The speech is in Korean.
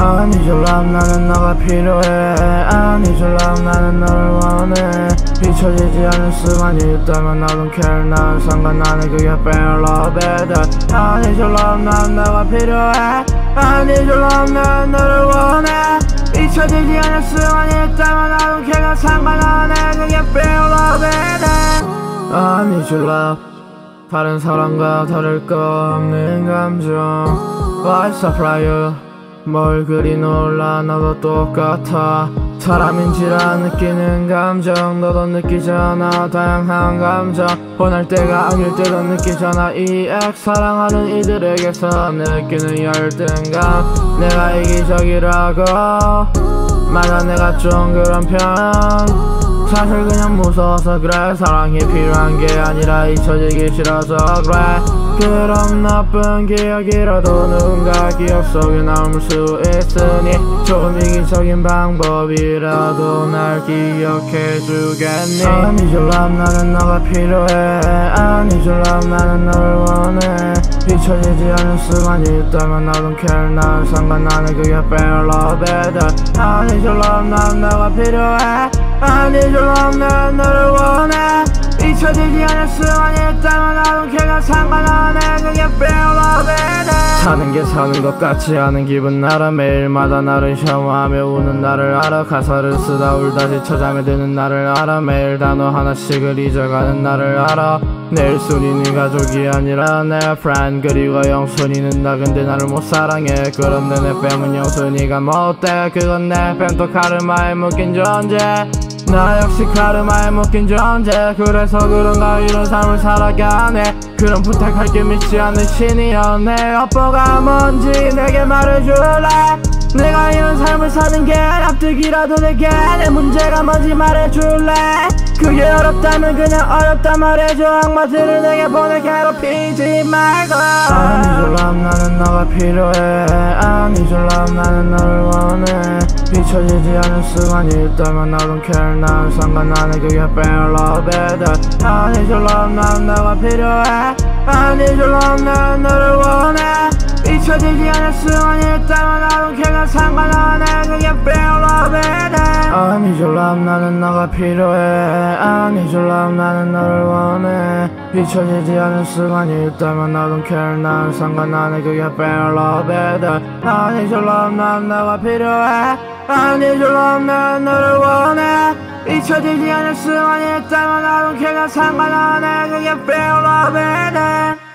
I need your love 나는 너가 필요해 I need your love 나는 너를 원해 잊혀지지 않은 순간이 있다면 I don't care 난 상관나는 그게 fair love it I need your love 나는 너가 필요해 I need your love 나는 너를 원해 잊혀지지 않은 순간이 있다면 I don't care 난 상관나는 그게 fair love it I need your love 다른 사람과 다를 거 없는 감정. Why supply you? 뭘 그리 놀라? 너도 똑같아. 사람인지라 느끼는 감정. 너도 느끼잖아. 다양한 감정. 원할 때가 아닐 때도 느끼잖아. 이액 사랑하는 이들에게서 느끼는 열등감. 내가 이기적이라고. 맞아 내가 좀 그런 편 사실 그냥 무서워서 그래. 사랑이 필요한 게 아니라 잊혀지기 싫어서 그래. 그럼 나쁜 기억이라도 누군가 기억 속에 남을 수 있으니 조금 이기적인 방법이라도 날 기억해 주겠니? I need your love 나는 너가 필요해. love 나는 너를 원해. 잊혀지지 않은 순간이 있다면 don't care. 난 상관나는 그게 fair love. your love 나는 너가 필요해 Your love 난 너를 원해. 잊혀지지 않을 순간이 있다면 I don't care 난 상관안 해 그게 it. 사는 게 사는 것 같지 않은 기분 알아 매일마다 나를 샤워하며 우는 나를 알아. 가사를 쓰다 울다 지쳐 잠에 드는 나를 알아. 매일 단어 하나씩을 잊어가는 나를 알아. 내일 순이는 가족이 아니라 내 friend. 그리고 영순이는 나. 근데 나를 못 사랑해. 그런데 내 뺨은 영순이가 못돼 그건 내 뺨도 카르마에 묶인 존재 나 역시 카르마에 묶인 존재. 그래서 그런가 이런 삶을 살아가네. 그런 부탁할게 믿지 않는 신이여 내 업보가 뭔지 내게 말해줄래? 내가 이런 삶을 사는 게 납득이라도 내게 내 문제가 뭔지 말해줄래? 그게 어렵다면 그냥 어렵다 말해줘. 악마들을 내게 보내 괴롭히지 말고. love 나는 너가 필요해. love 나는 너를 원해 잊혀지지 않은 순간이 있다면 I don't care 난 상관나는 그게 fair love it I need your love 나는 너가 필요해 I need your love 나는 너를 원해 Love 나는 너가 필요해 love 나는 너를 원해 잊혀지지 않을 순간이 있다면 I don't care 난 상관 안 해 그게 fair love it love 나는 너가 필요해 love 나는 너를 원해 잊혀지지 않을 순간이 있다면 I don't care 난 상관 안 해 그게 fair love it